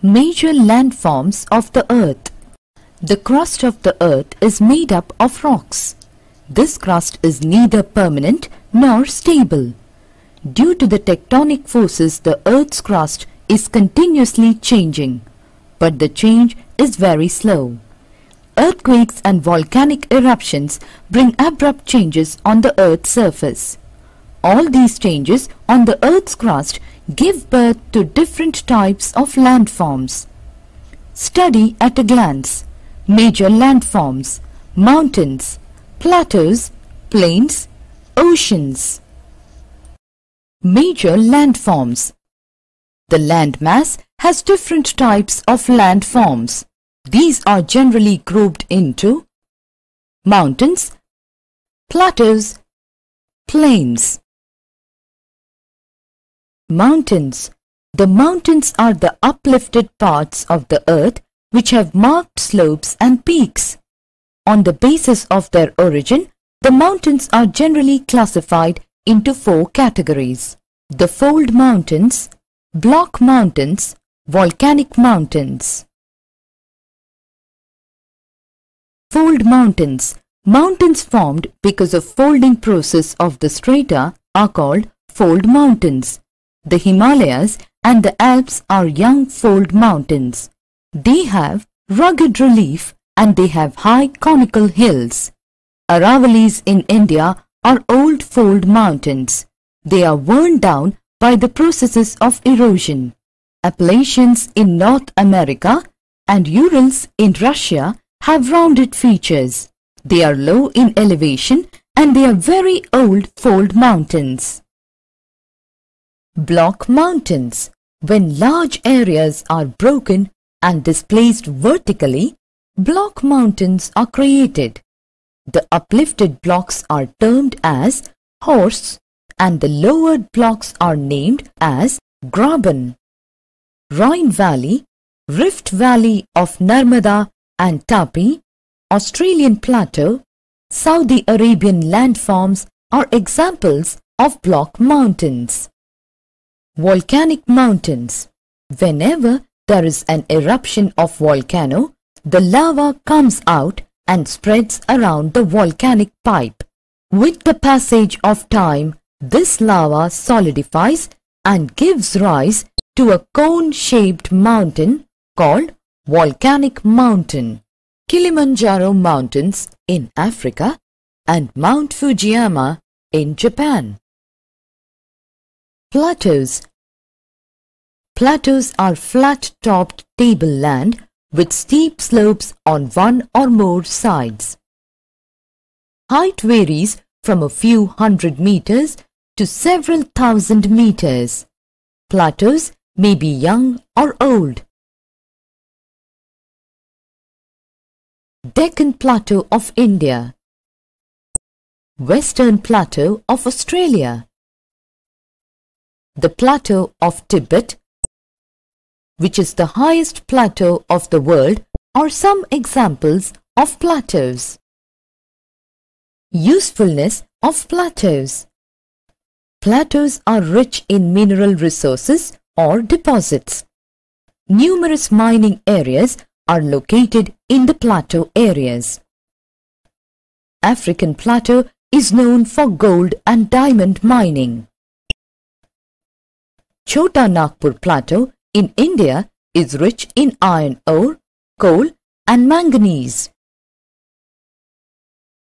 Major landforms of the earth. The crust of the earth is made up of rocks. This crust is neither permanent nor stable. Due to the tectonic forces, the earth's crust is continuously changing, but the change is very slow. Earthquakes and volcanic eruptions bring abrupt changes on the earth's surface. All these changes on the earth's crust give birth to different types of landforms. Study at a glance. Major landforms, mountains, plateaus, plains, oceans. Major landforms. The landmass has different types of landforms. These are generally grouped into mountains, plateaus, plains. Mountains. The mountains are the uplifted parts of the earth which have marked slopes and peaks. On the basis of their origin, the mountains are generally classified into four categories. The fold mountains, block mountains, volcanic mountains. Fold mountains. Mountains formed because of folding process of the strata are called fold mountains. The Himalayas and the Alps are young fold mountains. They have rugged relief and they have high conical hills. Aravallis in India are old fold mountains. They are worn down by the processes of erosion. Appalachians in North America and Urals in Russia have rounded features. They are low in elevation and they are very old fold mountains. Block mountains. When large areas are broken and displaced vertically, block mountains are created. The uplifted blocks are termed as horsts and the lowered blocks are named as graben. Rhine Valley, Rift Valley of Narmada and Tapi, Australian Plateau, Saudi Arabian landforms are examples of block mountains. Volcanic mountains. Whenever there is an eruption of volcano, the lava comes out and spreads around the volcanic pipe. With the passage of time, this lava solidifies and gives rise to a cone-shaped mountain called volcanic mountain. Kilimanjaro Mountains in Africa and Mount Fujiyama in Japan. Plateaus Plateaus are flat-topped tableland with steep slopes on one or more sides. Height varies from a few hundred meters to several thousand meters. Plateaus may be young or old. Deccan Plateau of India Western Plateau of Australia The Plateau of Tibet which is the highest plateau of the world are some examples of plateaus. Usefulness of plateaus Plateaus are rich in mineral resources or deposits. Numerous mining areas are located in the plateau areas. African plateau is known for gold and diamond mining. Chota Nagpur Plateau in India is rich in iron ore, coal and manganese.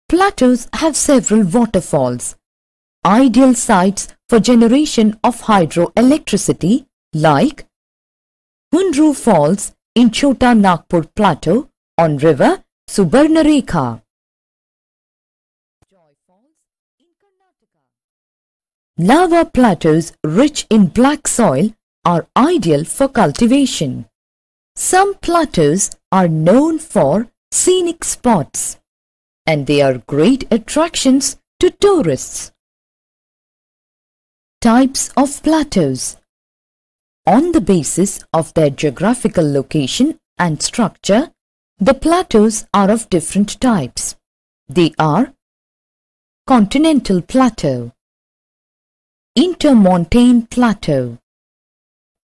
Plateaus have several waterfalls ideal sites for generation of hydroelectricity like Hundru Falls in Chota Nagpur Plateau on river Subarnarekha. Lava plateaus rich in black soil are ideal for cultivation. Some plateaus are known for scenic spots and they are great attractions to tourists. Types of plateaus On the basis of their geographical location and structure, the plateaus are of different types. They are Continental Plateau Intermontane Plateau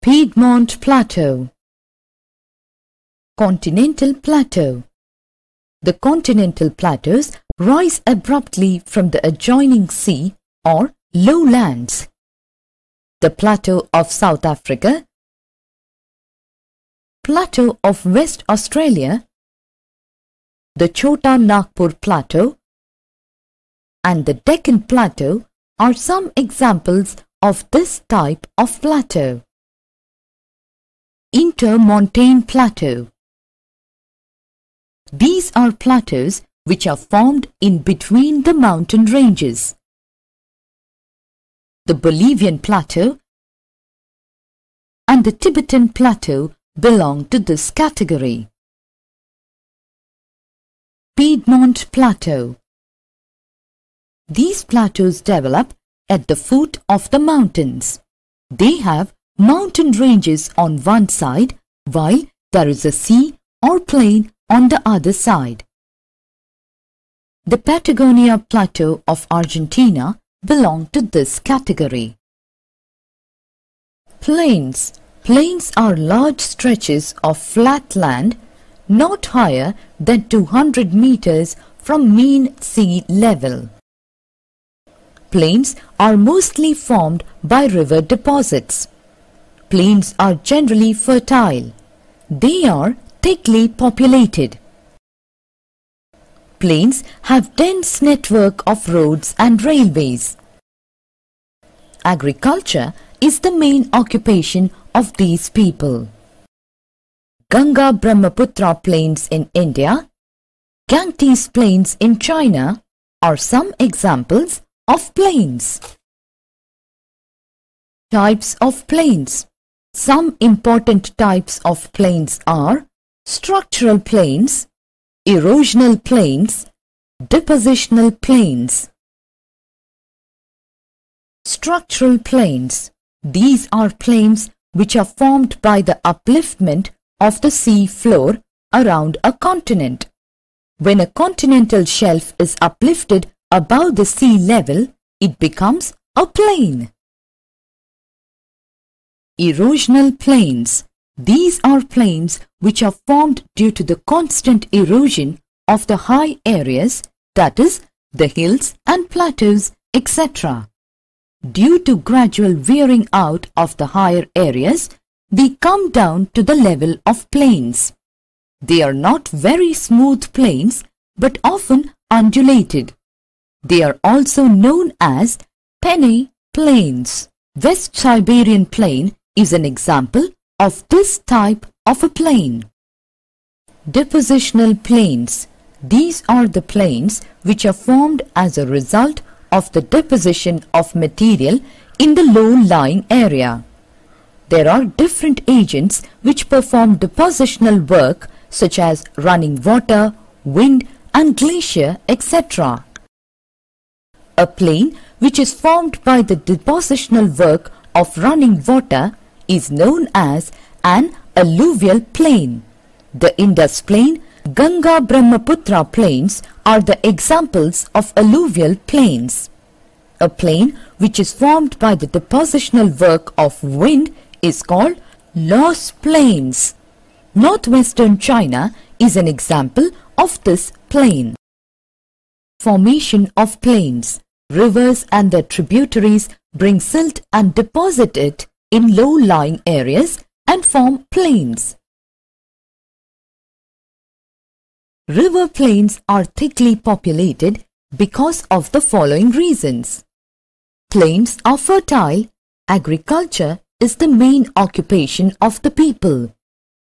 Piedmont Plateau. Continental Plateau. The continental plateaus rise abruptly from the adjoining sea or lowlands. The Plateau of South Africa. Plateau of West Australia. The Chota Nagpur Plateau. And the Deccan Plateau are some examples of this type of plateau. Intermontane Plateau These are plateaus which are formed in between the mountain ranges. The Bolivian Plateau and the Tibetan Plateau belong to this category. Piedmont Plateau These plateaus develop at the foot of the mountains. They have mountain ranges on one side while there is a sea or plain on the other side. The Patagonia Plateau of Argentina belong to this category. Plains Plains are large stretches of flat land not higher than 200 meters from mean sea level. Plains are mostly formed by river deposits. Plains are generally fertile. They are thickly populated. Plains have dense network of roads and railways. Agriculture is the main occupation of these people. Ganga Brahmaputra Plains in India, Ganges Plains in China are some examples of plains. Types of plains Some important types of plains are structural plains, erosional plains, depositional plains. Structural plains These are plains which are formed by the upliftment of the sea floor around a continent. When a continental shelf is uplifted above the sea level, it becomes a plain. Erosional plains. These are plains which are formed due to the constant erosion of the high areas, that is, the hills and plateaus, etc. Due to gradual wearing out of the higher areas, they come down to the level of plains. They are not very smooth plains but often undulated. They are also known as Pennine plains. West Siberian plain is an example of this type of a plain. Depositional plains. These are the plains which are formed as a result of the deposition of material in the low-lying area. There are different agents which perform depositional work such as running water, wind and glacier, etc. A plain which is formed by the depositional work of running water is known as an alluvial plain. The Indus plain, Ganga Brahmaputra plains are the examples of alluvial plains. A plain which is formed by the depositional work of wind is called Loess Plains. Northwestern China is an example of this plain. Formation of plains. Rivers and their tributaries bring silt and deposit it in low-lying areas and form plains. River plains are thickly populated because of the following reasons. Plains are fertile, agriculture is the main occupation of the people.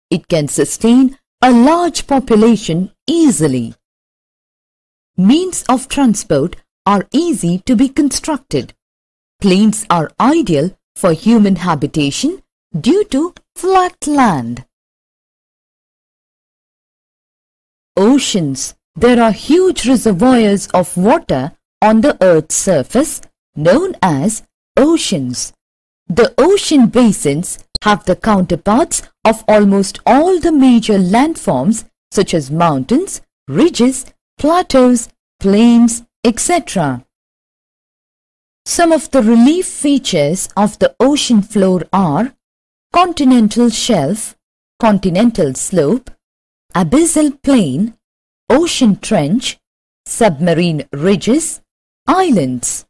It can sustain a large population easily. Means of transport are easy to be constructed. Plains are ideal for human habitation due to flat land. Oceans There are huge reservoirs of water on the earth's surface known as oceans. The ocean basins have the counterparts of almost all the major landforms such as mountains, ridges, plateaus, plains, etc. Some of the relief features of the ocean floor are continental shelf, continental slope, abyssal plain, ocean trench, submarine ridges, islands.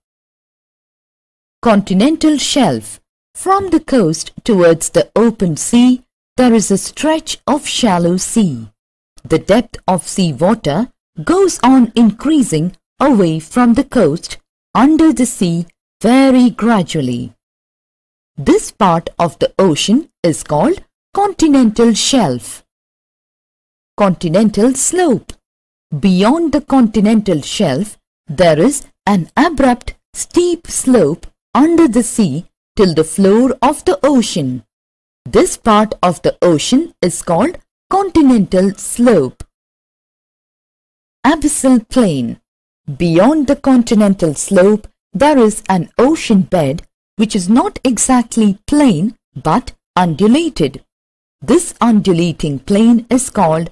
Continental shelf. From the coast towards the open sea, there is a stretch of shallow sea. The depth of sea water goes on increasing away from the coast under the sea very gradually. This part of the ocean is called continental shelf. Continental slope. Beyond the continental shelf, there is an abrupt, steep slope under the sea till the floor of the ocean. This part of the ocean is called continental slope. Abyssal plain. Beyond the continental slope, there is an ocean bed which is not exactly plain but undulated. This undulating plain is called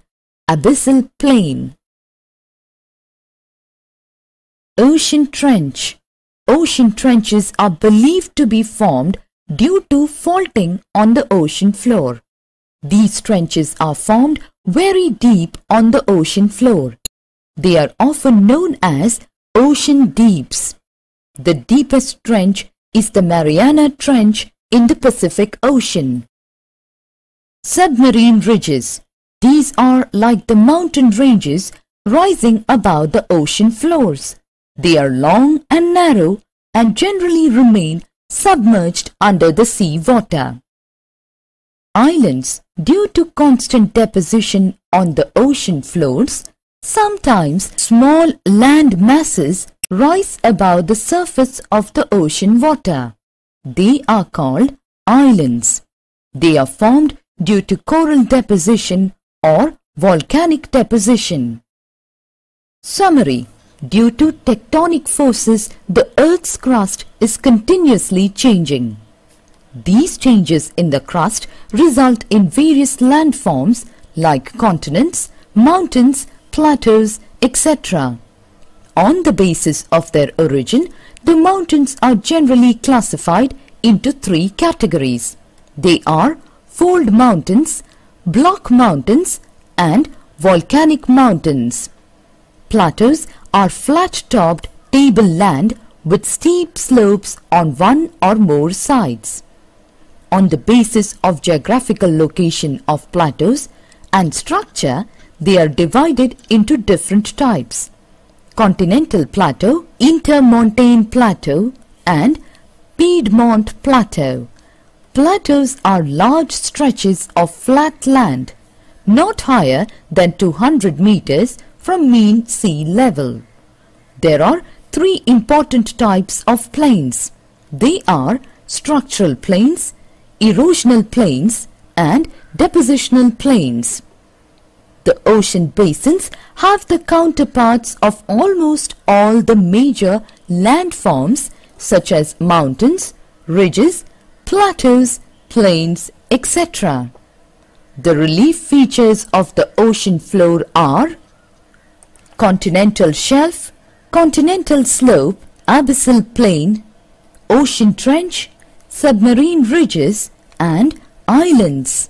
abyssal plain. Ocean trench. Ocean trenches are believed to be formed due to faulting on the ocean floor. These trenches are formed very deep on the ocean floor. They are often known as ocean deeps. The deepest trench is the Mariana Trench in the Pacific Ocean. Submarine ridges. These are like the mountain ranges rising above the ocean floors. They are long and narrow and generally remain submerged under the sea water. Islands, due to constant deposition on the ocean floors, sometimes small land masses rise above the surface of the ocean water. They are called islands. They are formed due to coral deposition or volcanic deposition. Summary Due to tectonic forces, the Earth's crust is continuously changing. These changes in the crust result in various landforms like continents, mountains, plateaus, etc. On the basis of their origin, the mountains are generally classified into three categories. They are fold mountains, block mountains and volcanic mountains. Plateaus are flat-topped tableland with steep slopes on one or more sides. On the basis of geographical location of plateaus and structure, they are divided into different types. Continental Plateau, Intermontane Plateau and Piedmont Plateau. Plateaus are large stretches of flat land, not higher than 200 meters from mean sea level. There are three important types of plains. They are structural plains, erosional plains and depositional plains. The ocean basins have the counterparts of almost all the major landforms such as mountains, ridges, plateaus, plains, etc. The relief features of the ocean floor are continental shelf, continental slope, abyssal plain, ocean trench, submarine ridges and islands.